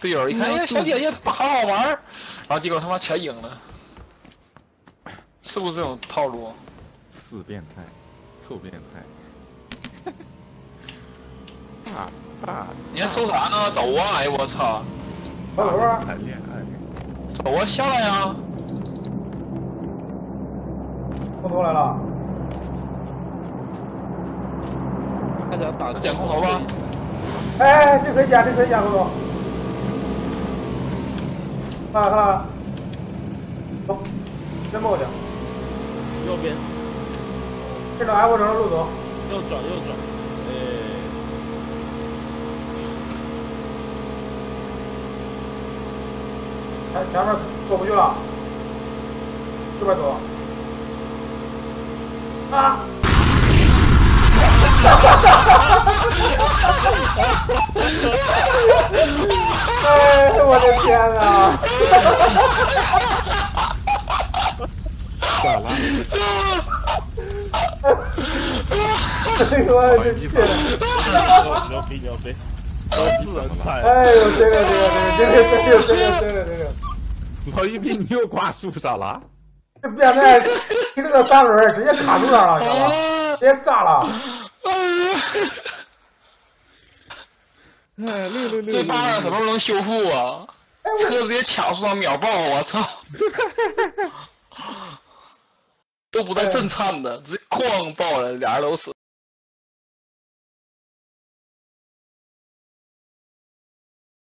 队友一看，哎呀，小姐姐好好玩儿，然后结果他妈全赢了，是不是这种套路？死变态，臭变态。爸爸，你还搜啥呢？走啊！哎我操！老头啊，谈恋爱。走啊，下来呀！空投来了，他想打捡空投吧。哎，这可以捡，这可以捡，空投。看了看了，走，先冒去，右边，顺着 F 城的路走。右转右转，哎，前前面过不去了，这边走。啊！我的天啊！咋了？哎呦我的天！牛逼牛逼，都是人才，哎呦，这个这个这个这个这个这个这个这个，老一斌，你又挂树上了？这变态提这个三轮直接卡住上了，知道吧？直接炸了。哎，六六六！这巴掌什么时候能修复啊？车直接卡树上秒爆，我操！都不带震颤的，直接哐爆了，俩人都死。